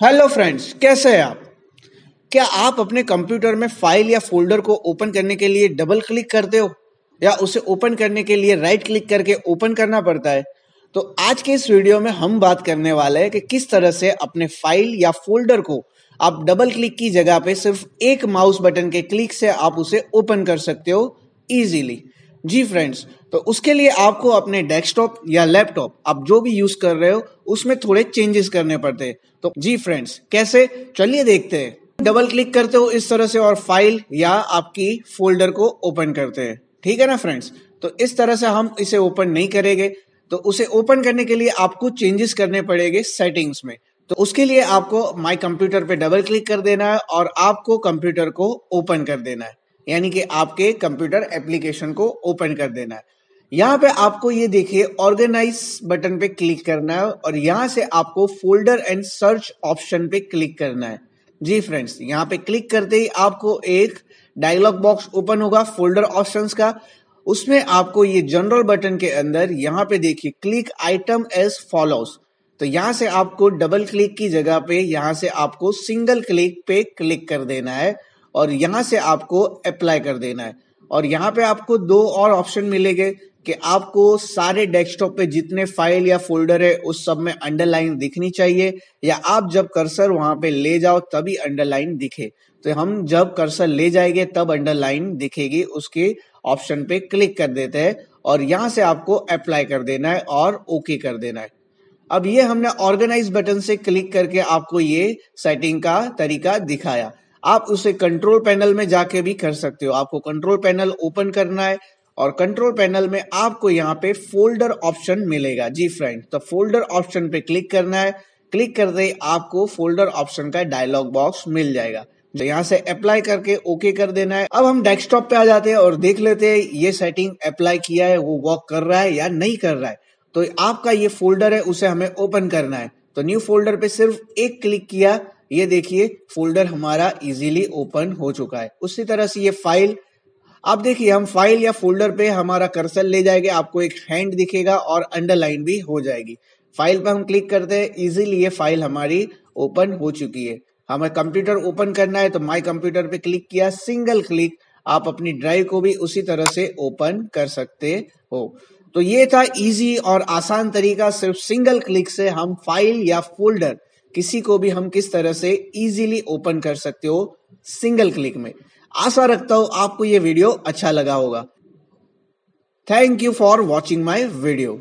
Hello friends कैसे हैं आप? क्या आप अपने कंप्यूटर में फ़ाइल या फोल्डर को ओपन करने के लिए डबल क्लिक करते हो? या उसे ओपन करने के लिए राइट क्लिक करके ओपन करना पड़ता है? तो आज के इस वीडियो में हम बात करने वाले हैं कि किस तरह से अपने फ़ाइल या फोल्डर को आप डबल क्लिक की जगह पे सिर्फ़ एक माउस बटन के क्लिक से आप उसे ओपन कर सकते हो इजीली जी फ्रेंड्स तो उसके लिए आपको अपने डेस्कटॉप या लैपटॉप, आप जो भी यूज़ कर रहे हो, उसमें थोड़े चेंजेस करने पड़ते हैं। तो जी फ्रेंड्स, कैसे? चलिए देखते हैं। डबल क्लिक करते हो, इस तरह से और फ़ाइल या आपकी फोल्डर को ओपन करते हैं। ठीक है ना फ्रेंड्स? तो इस तरह से हम इसे ओपन नहीं करेंगे। तो उसे ओपन करने के लिए आपको चेंजेस करने पड़ेंगे सेटिंग्स में। तो उसके लिए आपको माई कंप्यूटर पे डबल क्लिक कर देना है और आपको कंप्यूटर को ओपन कर देना है। यानी कि आपके कंप्यूटर एप्लीकेशन को ओपन कर देना है। यहाँ पे आपको ये देखिए, ऑर्गेनाइज बटन पे क्लिक करना है और यहाँ से आपको फोल्डर एंड सर्च ऑप्शन पे क्लिक करना है। जी फ्रेंड्स, यहाँ पे क्लिक करते ही आपको एक डायलॉग बॉक्स ओपन होगा, फोल्डर ऑप्शंस का। उसमें आपको ये जनरल बटन के अंदर यहाँ पे देखिए, क्लिक आइटम एज फॉलोस तो यहाँ से आपको डबल क्लिक की जगह पे यहाँ से आपको सिंगल क्लिक पे क्लिक कर देना है। और यहाँ से आपको अप्लाई कर देना है। और यहाँ पे आपको दो और ऑप्शन मिलेंगे कि आपको सारे डेस्कटॉप पे जितने फ़ाइल या फोल्डर है, उस सब में अंडरलाइन दिखनी चाहिए, या आप जब कर्सर वहाँ पे ले जाओ, तभी अंडरलाइन दिखे। तो हम जब कर्सर ले जाएँगे, तब अंडरलाइन दिखेगी, उसके ऑप्शन पे क्लिक कर देते हैं और यहाँ से आपको अप्लाई कर देना है और ओके कर देना है। अब ये हमने ऑर्गेनाइज बटन से क्लिक करके आपको ये सेटिंग का तरीका दिखाया। आप उसे कंट्रोल पैनल में जाके भी कर सकते हो। आपको कंट्रोल पैनल ओपन करना है और कंट्रोल पैनल में आपको यहाँ पे फोल्डर ऑप्शन मिलेगा। जी फ्रेंड तो फोल्डर ऑप्शन पे क्लिक करना है। क्लिक करते ही आपको फोल्डर ऑप्शन का डायलॉग बॉक्स मिल जाएगा। तो यहाँ से अप्लाई करके ओके कर देना है। अब हम डेस्कटॉप पे आ जाते हैं और देख लेते हैं, ये सेटिंग अप्लाई किया है, वो वर्क कर रहा है या नहीं कर रहा है। तो आपका ये फोल्डर है, उसे हमें ओपन करना है। तो न्यू फोल्डर पे सिर्फ़ एक क्लिक किया ये देखिए फोल्डर हमारा इजीली ओपन हो चुका है। उसी तरह से ये फ़ाइल आप देखिए, हम फ़ाइल या फोल्डर पे हमारा कर्सर ले जाएँगे, आपको एक हैंड दिखेगा और अंडरलाइन भी हो जाएगी। फ़ाइल पर हम क्लिक करते हैं इजीली ये फ़ाइल हमारी ओपन हो चुकी है। हमें कंप्यूटर ओपन करना है तो माय कंप्यूटर पे क्लिक किया सिंगल क्लिक आप अपनी ड्राइव को भी उसी तरह से ओपन कर सकते हो। तो ये था इजी और आसान तरीका, सिर्फ़ सिंगल क्लिक से हम फ़ाइल या फोल्डर किसी को भी हम किस तरह से इजीली ओपन कर सकते हो सिंगल क्लिक में। आशा रखता हूँ आपको यह वीडियो अच्छा लगा होगा। Thank you for watching my video